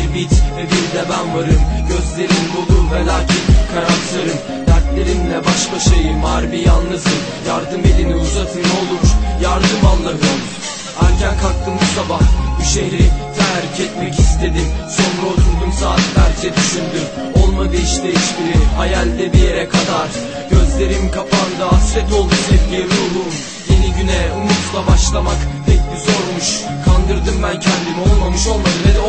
bir bit ve bir de ben varım. Gözlerin dolu ve lakin karamsarım. Dertlerimle baş başayım harbi yalnızım. Yardım elini uzatın olur. Yardım Allah'ım. Erken kalktım bu sabah. Bu şehri terk etmek istedim. Sonra oturdum saatlerce düşündüm. Olmadı işte hiçbiri hayalde bir yere kadar. Gözlerim kapandı hasret oldu sevgi ruhum. Yeni güne umutla başlamak pek bir zormuş. Kandırdım ben kendimi olmamış olmadı. Ve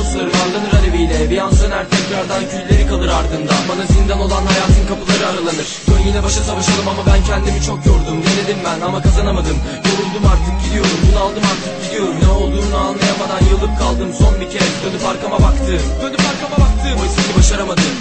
umutları Parlanır aleviyle bir an söner tekrardan külleri kalır ardında. Bana zindan olan hayatın kapıları aralanır. Dön yine başa savaşalım ama ben kendimi çok yordum. Denedim ben ama kazanamadım. Yoruldum artık gidiyorum. Bunu aldım artık gidiyorum. Ne olduğunu anlayamadan yılıp kaldım. Son bir kez Dönüp arkama baktım. Dönüp arkama baktım. Oysa ki başaramadım.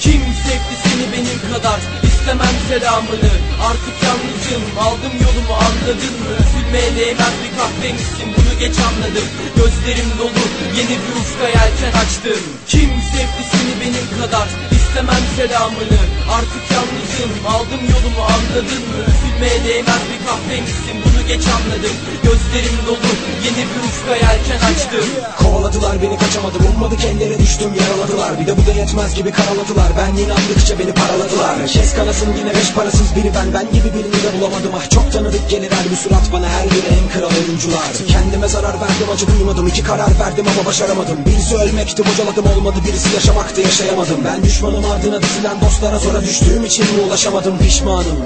Kim sevdi seni benim kadar istemem selamını. Artık yalnızım aldım yolumu anladın mı? Üzülmeye değmez bir kahvemişsin bunu geç anladım. Gözlerim dolu yeni bir ufka yelken açtım. Kim sevdi seni benim kadar istemem selamını. Artık yalnızım aldım yolumu anladın mı? Üzülmeye değmez bir kahvemişsin bunu geç anladım. Gözlerim dolu. Yeni bir ufka yelken açtım. Kovaladılar beni kaçamadım. Ummadık ellere düştüm. Yaraladılar. Bir de bu da yetmez gibi karaladılar. Ben inandıkça beni paraladılar. Kes kanasın yine beş parasız biri ben. Ben gibi birini de bulamadım. Ah çok tanıdık gelir her bir surat bana Her biri en kral oyuncular. Kendime zarar verdim acı duymadım iki karar verdim ama başaramadım. Birisi ölmekti bocaladım. Olmadı. Birisi yaşamaktı yaşayamadım. Ben düşmanım ardına dizilen dostlara zora düştüğüm için mi ulaşamadım pişmanım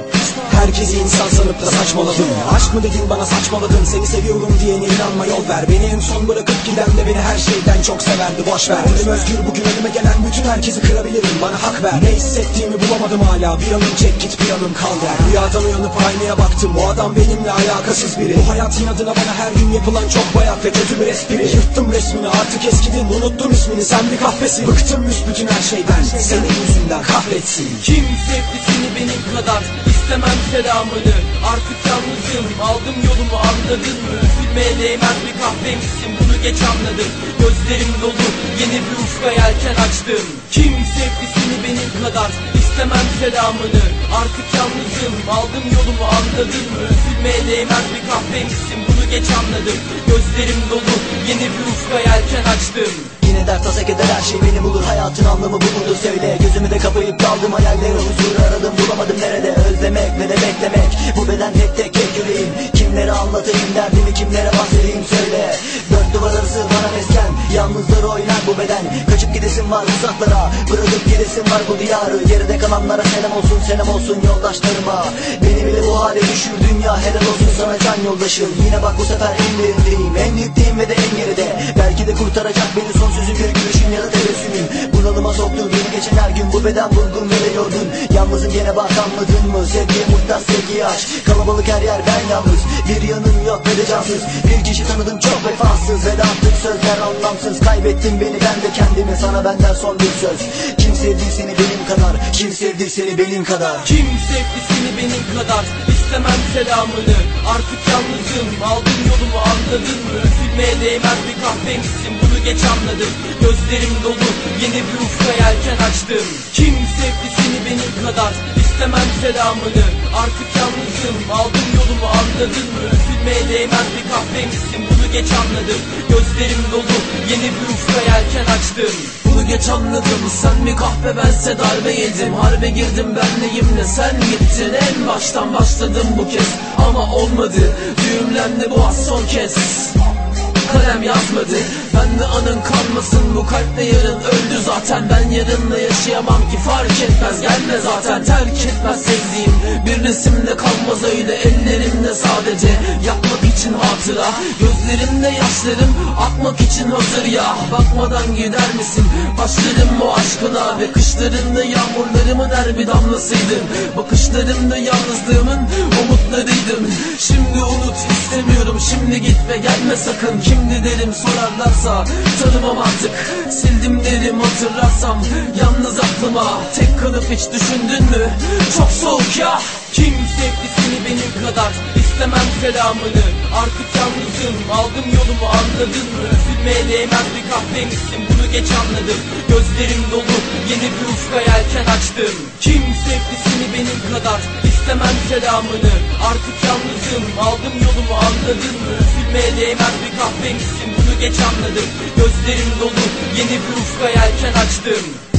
Herkesi insan sanıp da saçmaladım. Aşk mı dedin bana saçmaladın. Seni seviyorum diyene inanma yol ver Beni. En son bırakıp giden de beni her şeyden çok severdi. Boş ver. Ömrüm özgür bugün önüme gelen bütün herkesi kırabilirim. Bana hak ver. Ne hissettiğimi bulamadım hala. Bir anım çek git bir anım kal der. Rüyadan uyanıp aynaya baktım. Bu adam benimle alakasız biri. Bu hayat inadına bana her gün yapılan çok bayat ve kötü bir espri. Yırttım resmini artık eskidin. Unuttum ismini Sen bir kahvesin Bıktım büsbütün her şeyden. Senin yüzünden kahretsin. Kim sevdi seni benim kadar istemem selamını Artık yalnızım. Aldım yolumu anladın mı? Üzülmeye değmez bir kahvemişsin bunu geç anladım. Gözlerim dolu. Yeni bir ufka yelken açtım. Kim sevdi seni benim kadar istemem selamını? Artık yalnızım. Aldım yolumu anladın mı? Üzülmeye değmez bir kahvemişsin bunu geç anladım. Gözlerim dolu. Yeni bir ufka yelken açtım. Yine dert tasa keder her şey beni bulur. Hayatın anlamı bu mudur? Söyle. Gözümü de kapayıp daldım hayallere huzur aradım. Bulamadım nerede Yalnızları oynar bu beden gidesim var uzaklara Bırakıp gidesim var bu diyarı. Geride kalanlara selam olsun selam olsun yoldaşlarıma. Beni bile bu hale düşür dünya Helal olsun sana can yoldaşım. Yine bak bu sefer en derindeyim En dipteyim ve de en geride. Belki de kurtaracak beni son sözün bir gülüşün ya da tebessümün Bunalıma soktu beni geçen her gün Bu beden vurgun ve de yorgun. Yalnızım gene bak anladın mı? Sevgiye muhtaç sevgiye aç Kalabalık her yer ben yalnız. Bir yanım yok ve de cansız. Bir kişi tanıdım çok vefasız Ve de artık sözler anlamsız. Kaybettin beni ben de kendimi Sana benden son bir söz. Kim sevdi seni benim kadar? Kim sevdi seni benim kadar? Kim sevdi seni benim kadar? İstemem selamını. Artık yalnızım. Aldım yolumu anladın mı? Üzülmeye değmez bir kahvemişsin bunu geç anladım. Gözlerim dolu. Yeni bir ufka yelken açtım. Kim sevdi seni benim kadar istemem selamını? Artık yalnızım. Aldım yolumu anladın mı? Üzülmeye değmez bir kahvemişsin bunu geç anladım. Gözlerim dolu. Yeni bir ufka yelken açtım. Bunu geç anladım. Sen mi kahve bense darbe yedim. Harbe girdim ben neyim ne? Sen gittin. En baştan başladım bu kez. Ama olmadı. Düğümlendi bu az son kez kalem yazmadı Ben de anın kalmasın bu kalpte yarın öldü zaten. Ben yarınla yaşayamam ki fark etmez gelme zaten. Terk etmez sevdiğim. Bir resimde kalmaz öyle Ellerimde sadece. Yapmak için hatıra. Gözlerimde yaşlarım akmak için hazır ya. Bakmadan gider misin? Başlarım bu aşkına Ve kışlarında yağmurlarımın her bir damlasıydın Bakışlarımda yalnızlığımın umutlarıydım. Şimdi unut istemiyorum. Şimdi git ve gelme sakın. Kimdi derim sorarlarsa tanımam artık. Sildim derim hatırlarsam yalnız aklıma. Tek kalıp hiç düşündün mü? Çok soğuk ya. Kim sevdi seni benim kadar istemem selamını Artık yalnızım. Aldım yolumu anladın mı? Üzülmeye değmez bir kahvemişsin. Bunu geç anladım. Gözlerim dolu. Yeni bir ufka yelken açtım. Kim sevdi seni benim kadar? İstemem selamını Artık yalnızım. Aldım yolumu anladın mı? Üzülmeye değmez bir kahvemişsin. Bunu geç anladım. Gözlerim dolu. Yeni bir ufka yelken açtım